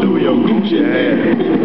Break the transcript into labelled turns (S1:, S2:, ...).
S1: through your Gucci ass.